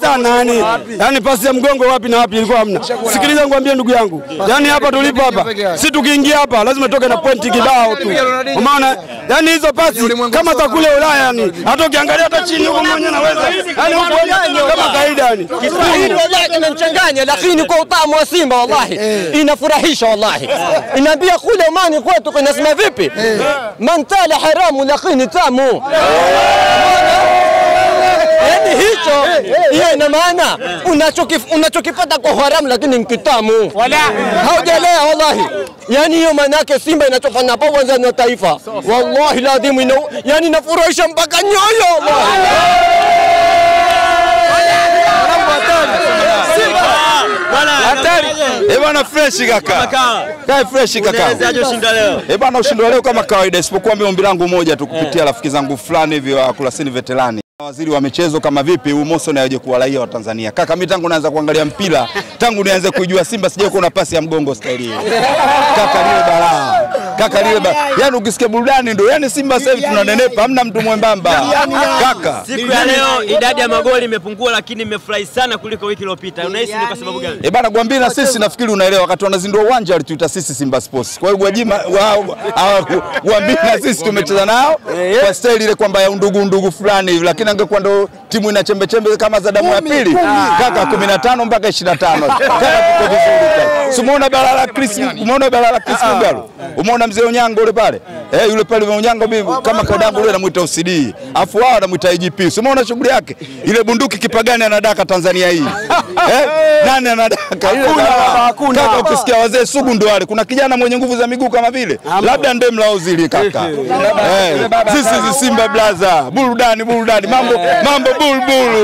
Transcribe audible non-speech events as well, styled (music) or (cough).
sana yani, yani pasi ya mgongo wapi na wapi ilikuwa hamna. Sikiliza nikwambie ndugu yangu, yani hapa tulipo hapa, si tukiingia hapa lazima toke na pointi kibao tu, umeona? Yani hizo pasi kama za kule Ulaya, yani hata ukiangalia hata chini huko mwenyewe naweza, yani huko kama kawaida yani. Kiswahili wallahi kinamchanganya, lakini kwa utamu wa Simba wallahi inafurahisha wallahi. Inaambia kule Omani kwetu kunasema vipi? Man tala haramu lakini tamu. Yaani hicho hiyo ina maana unachokipata kwa haramu lakini ni kitamu. Haujaelewa wallahi. Yaani hiyo maana yake Simba inachofanya hapo kwanza na taifa. Wallahi ladhimu ina yani nafurahisha mpaka nyoyo wallahi. Eh bwana fresh kaka. Kae fresh kaka. Unawezaje ushinda leo? Eh bwana leo kama kawaida isipokuwa mimi ombi langu moja tu kupitia rafiki zangu fulani hivi wa Kurasini veterani. Waziri wa michezo kama vipi huyu Moso na aje kuwa raia wa Tanzania. Kaka mimi tangu naanza kuangalia mpira, tangu nianze kujua Simba sijawahi kuona pasi ya mgongo staili hiyo. Kaka lile balaa. Kaka lile ba yani, ukisikia burudani ndio. yani Simba sasa hivi tunanenepa, hamna mtu mwembamba. Kaka. Siku ya leo idadi ya magoli imepungua, lakini nimefurahi sana kuliko wiki iliyopita. Unahisi ni kwa sababu gani? Eh bana Gwambina na sisi nafikiri unaelewa wakati wanazindua uwanja walituita sisi Simba Sports. Kwa hiyo Gwajima Gwambina na sisi tumecheza nao kwa staili ile kwamba ya undugu undugu fulani hivi lakini angekuwa ndo timu ina chembe chembe kama za damu ya pili kaka 15 mpaka 25. (laughs) Kaka tuko vizuri kaka. Umeona bala la Chris umeona bala la Chris Mugalo? Umeona mzee Onyango yule pale? Eh yule pale Onyango mimi kama kodangu yule namuita OCD. Afu wao namuita IGP. Umeona shughuli yake? Ile bunduki kipagani anadaka Tanzania hii. (laughs) Eh? Nani anadaka? Ile Hakuna Kaka ukisikia wazee sugu ndo wale. Kuna kijana mwenye nguvu za miguu kama vile. Labda ndemla uzili kaka. Eh, sisi Simba blaza. Burudani burudani. Mambo mambo bull bull